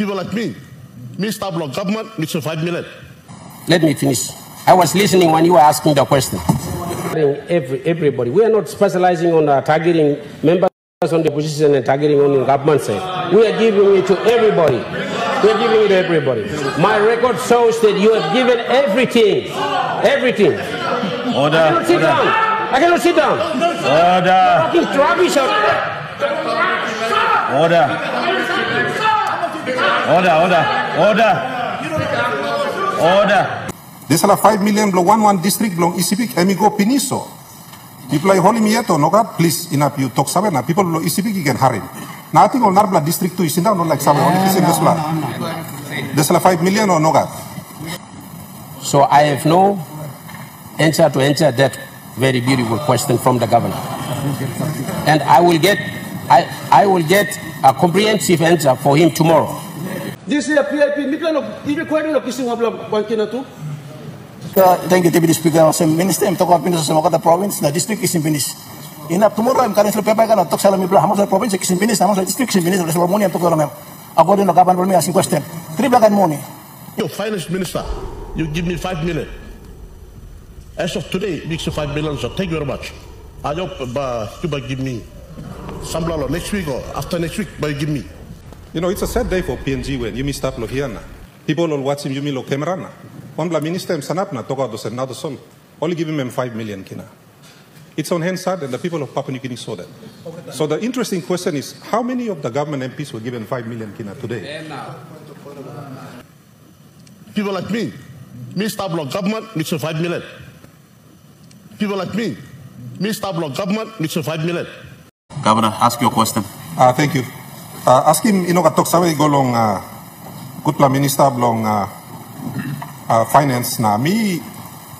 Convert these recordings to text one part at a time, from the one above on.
People like me, me start block government, which is 5 million. Let me finish. I was listening when you were asking the question. Every, everybody. We are not specializing on uh, targeting members on the position and targeting on the government side. We are giving it to everybody. We are giving it to everybody. My record shows that you have given everything. Everything. Order. I cannot sit order. down. I cannot sit down. Order. Talking rubbish out Order. Order. Order. Order. Order. Desa la 5 million belong one one district belong isipik emigo piniso. You play holy mieto no God please enough you talk sabe na people belong isipik you can harim. Na ating ol narbla district tu isinda no like sabe only kisin desla. Desa la 5 million or no God. So I have no answer to answer that very beautiful question from the governor. And I will get I, I will get a comprehensive answer for him tomorrow. This is a PIP. Mikla no, ibe kwa no kisi ngabla bangkina tu. Uh, thank you, Deputy Speaker. Sa Minister, I'm talking about sa Makata Province, the district is in Binis. Ina tomorrow I'm coming to paper kana talk sa lamibla hamo sa province is in Binis, hamo sa district is in Binis, sa Moni I'm talking about. According to Kapan Palmi asking question. Three black and money. Your finance minister, you give me 5 million. As of today, makes you 5 million, so thank you very much. I hope uh, you might give me some dollar next week or after next week, but give me. You know, it's a sad day for PNG when you missed up lo hiana. People all watching you lo camera na. One bla minister em sanap na toka do senado sol. Only give him 5 million kina. It's on hand side and the people of Papua New Guinea saw that. So the interesting question is how many of the government MPs were given 5 million kina today? People like me, me start block government, which is 5 million. People like me, me start block government, which is 5 million. Governor, ask your question. Ah, thank you. Uh, ask him, ino katok sabi golong uh, kutla minister blong uh, uh, finance na mi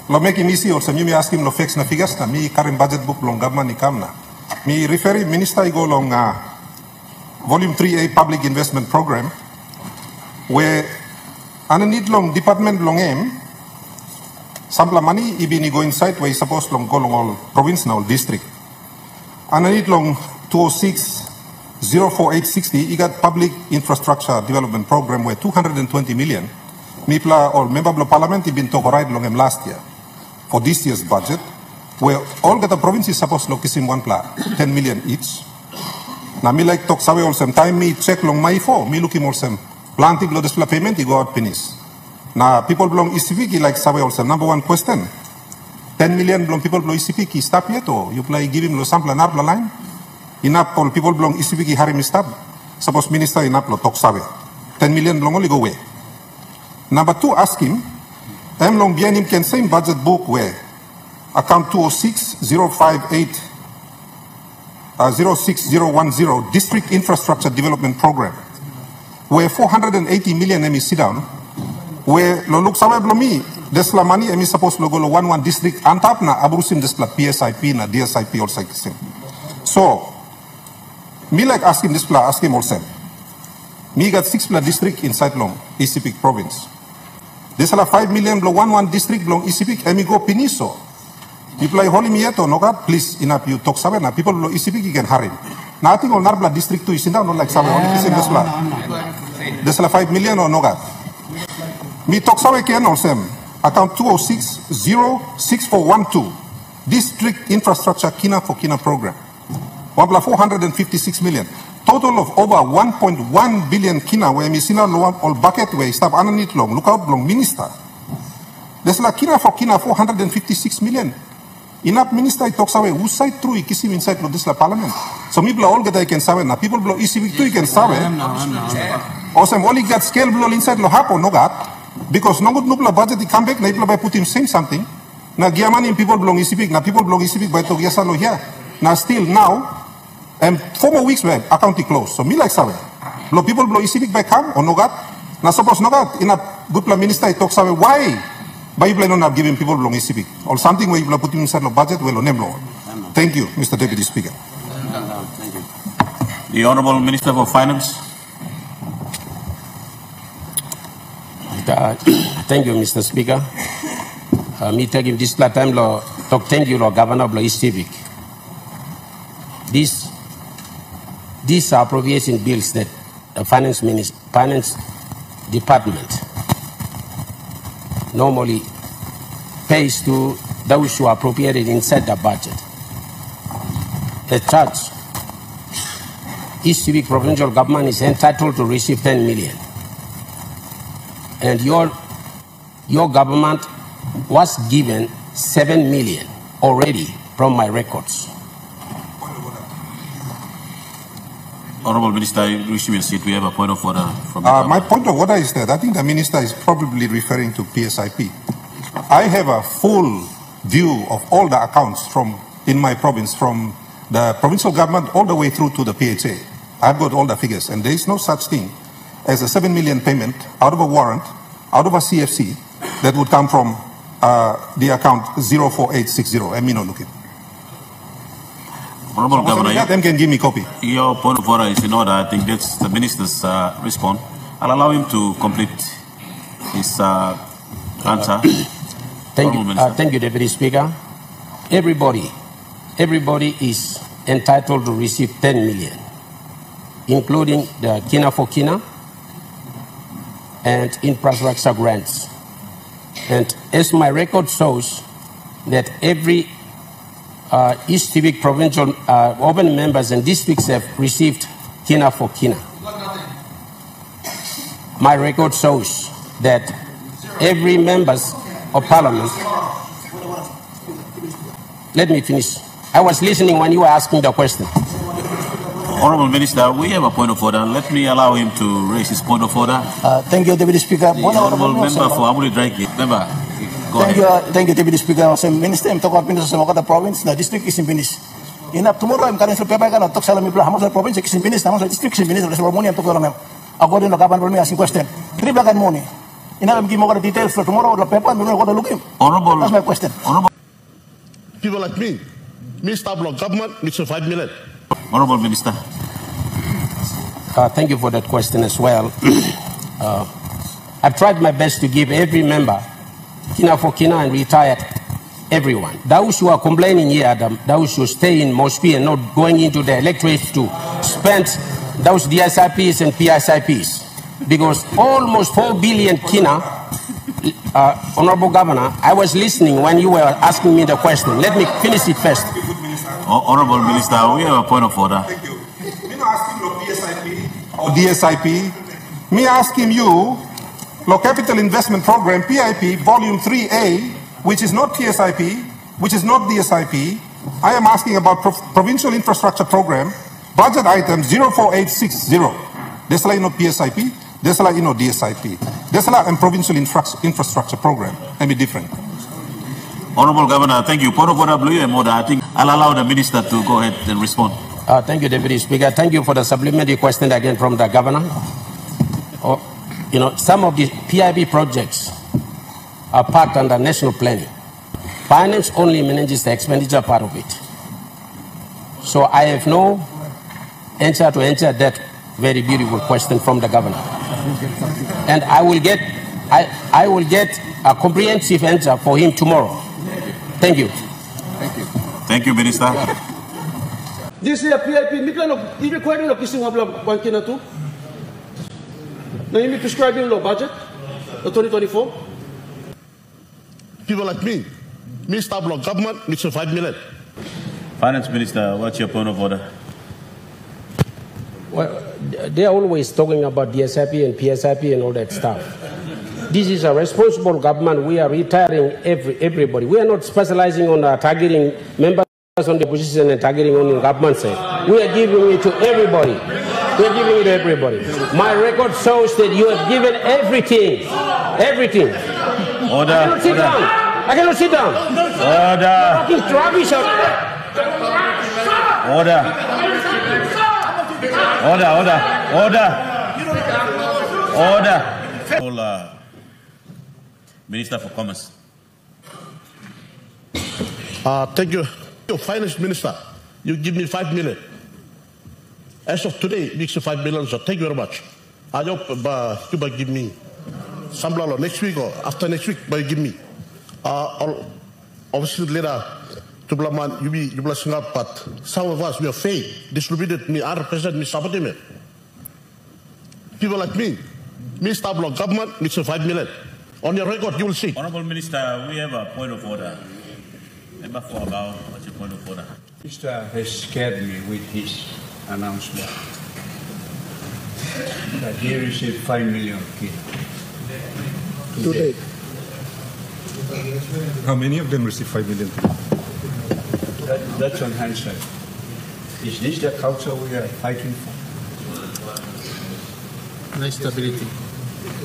lo make easy or mi ask him lo fix na figures na mi current budget book long government ni kam na. Mi refer him minister golong uh, volume 3A public investment program where ana need long department long em sampla money ibi ni go inside where suppose long golong all province na all district. Ana need long 206 04860, you got public infrastructure development program where 220 million, MIPLA or member of parliament been talk right long last year for this year's budget, where all the provinces supposed to kiss in one pla, 10 million each. Now me like talk sabi also time me check long my for me looking also planting lo display payment go out finish. Now people belong ECP like sabi also number one question. 10 million belong people belong ECP stop yet or you play give him lo sample and line inap all people belong isibiki harim istab suppose minister inap lo tok sabe. 10 million belong only go away number two ask him em long bien him can same budget book where? Account 206 058 uh, 06010 district infrastructure development program. Where 480 million emi sit down where lo look sabe belong me desla money emi suppose lo go lo one one district antap na abrusim desla PSIP na DSIP or sim so me like ask him this pla, ask him also. Me got six pla district inside long, Isipik province. This la five million blow one one district long Isipik, emi go piniso. You play holy mieto, no God, please, enough you talk sabe na people lo Isipik you can harim. Nothing on Narbla district to isinda, no like sabe, only kisin this pla. This la five million or no God. Me talk sabe kian also. Account 206 06412. District infrastructure Kina for Kina program. Wabla 456 million. Total of over 1.1 billion kina lo all bucket where stab ananit long look out long minister. There's la kina for kina 456 million. Inap minister i talk sawe who side through ikisim inside lo this la parliament. So me bla all get I can sawe na people blo isi tu i can sawe. Osem only got scale blo inside lo hapo no gat because no good no bla budget i come back na ibla by put him saying something. Na giamani people belong isipik na people belong isipik by to giasa lo here. Now still now and four more weeks back, account is closed. So me like sabe. Lo people blow isipik by come or no gat. Now suppose no gat in a good plan minister I talk sabe why? But you plan on not giving people belong isipik or something where you plan put inside the budget well on name law. Thank you, Mr. Deputy Speaker. Thank you. The Honorable Minister for Finance. Thank you, Mr. Speaker. Uh, me taking this time, lo, talk thank you, lo, Governor of East Sepik. These, these are appropriation bills that uh, finance minister, finance department normally pays to those who are appropriated inside the budget. The church, East Sepik provincial government is entitled to receive 10 million. And your, your government was given 7 million already from my records. Honorable Minister, you receive your seat. We have a point of order from Uh, my point of order is that I think the minister is probably referring to PSIP. I have a full view of all the accounts from in my province, from the provincial government all the way through to the PHA. I've got all the figures, and there is no such thing as a seven million payment out of a warrant, out of a CFC, that would come from uh, the account 04860. Emino looking. Honorable Governor, That them can give me copy. your point of order is in order. I think that's the minister's uh, response. I'll allow him to complete his uh, answer. Thank you, uh, thank you, Deputy Speaker. Everybody, everybody is entitled to receive 10 million, including the Kina for Kina and infrastructure grants. And as my record shows, that every uh, East Sepik provincial uh, urban members and districts have received Kina for Kina. My record shows that every members of parliament. Let me finish. I was listening when you were asking the question. Honorable Minister, we have a point of order. Let me allow him to raise his point of order. Uh, thank you, Deputy Speaker. The Honorable honorable Member member, for Amuli Draiki. Member, go Thank you, ahead. uh, thank you, Deputy Speaker. Sa Minister, I'm talking about sa Makata Province, the district is in Binis. Enough tomorrow, I'm currently preparing to talk sa Lamibla, Hamas Province, is in Binis, Hamas district is in Binis, sa Mormoni, I'm talking about. According to Kapan Palmi asking question. Three black and money. Ina, I'm giving more details for tomorrow, the paper, I'm going to look him. Honorable, That's my question. Honorable, People like me, me start block government, me five million. Honorable Minister. Uh, thank you for that question as well. uh, I've tried my best to give every member, Kina for Kina and retired, everyone. Those who are complaining here, Adam, those who stay in Moresby and not going into the electorate to spend those DSIPs and PSIPs. Because almost 4 billion Kina, uh, Honorable Governor, I was listening when you were asking me the question. Let me finish it first. Ho- Honorable Minister, we have a point of order. Thank you. Me no ask him lo PSIP or DSIP. Me ask him you lo Capital Investment Program PIP Volume 3A, which is not PSIP, which is not DSIP. I am asking about Pro- Provincial Infrastructure Program, budget item 04860. Desala ino PSIP, desala ino DSIP. Desala and Provincial Infra- Infrastructure Program. Let me different. Honorable Governor, thank you. Point of order, blue and order. I think I'll allow the minister to go ahead and respond. Uh, thank you, Deputy Speaker. Thank you for the supplementary question again from the governor. Oh, you know, some of the PIP projects are part under national planning. Finance only manages the expenditure part of it. So I have no answer to answer that very beautiful question from the governor. And I will get, I, I will get a comprehensive answer for him tomorrow. Thank you. Thank you, Thank you, Minister. This is a PIP. Mikla no, even kwento no kisi wabla banki na tu. Na imi prescribing law budget of 2024. People like me, me start block government, me five million. Finance Minister, what's your point of order? Well, they are always talking about DSIP and PSIP and all that stuff. This is a responsible government. We are retiring every, everybody. We are not specializing on uh, targeting members on the position and targeting only government side. We are giving it to everybody. We are giving it to everybody. My record shows that you have given everything. Everything. I Order, cannot sit down. I cannot sit down. order, Talking rubbish out there. order. Order, order, order. Order. Call, uh, Minister for Commerce. Uh, thank you. Your finance minister, you give me five million. As of today, makes you five million, so thank you very much. I hope uh, you might give me some dollar next week or after next week, but give me. Uh, I'll- obviously later, to man, you be you blessing up, but some of us we are fake, distributed me, other percent me sabotage me. People like me, me staff block government, Mr. 5 million. On your record, you will see. Honorable Minister, we have a point of order. Member for Agao, what's your point of order? Mr. has scared me with his announcement that he received 5 million kit. Today. How many of them received 5 million? That, that's on hindsight. Is this the culture we are fighting for? Nice stability.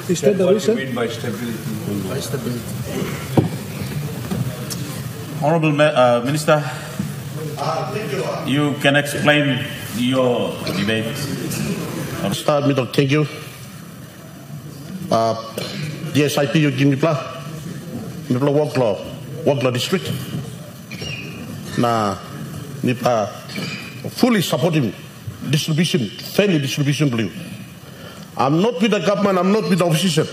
Is that what you mean by stability? By stability. Honorable uh, Minister, you can explain your debate. Start me, Doc. Thank you. Uh, the SIP, you give me plan. Me plan work law, work law district. Nah, me pa fully supporting distribution, fairly distribution blue. I'm not with the government, I'm not with the opposition,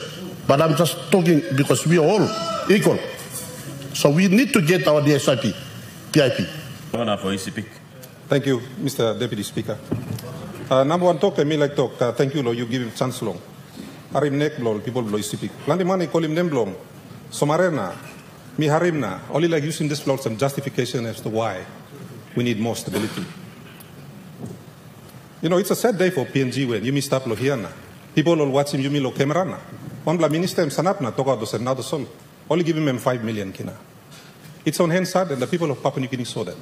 but I'm just talking because we are all equal. So we need to get our DSIP, PIP. Governor for ECP. Thank you, Mr. Deputy Speaker. Uh, number one talk, me like talk. Uh, thank you, lo. You give him chance long. Harim nek lol, people blow speak. Plenty money call him them blong. Somarena, mi harim na. Only like using this floor some justification as to why we need more stability. You know, it's a sad day for PNG when you stop lo here na. People all watching you me lo camera na. One bla minister sanap na toka do sen na do sol. Only give him five million kina. It's on hand side, and the people of Papua New Guinea saw that.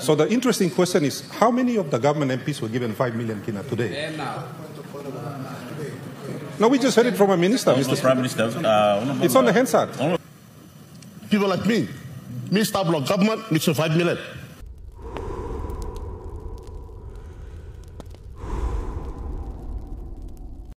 So the interesting question is, how many of the government MPs were given five million kina today? No, we just heard it from a minister, Mr. Prime Minister, uh, It's on the hand side. People like me, me staff block government, Mr. 5 million.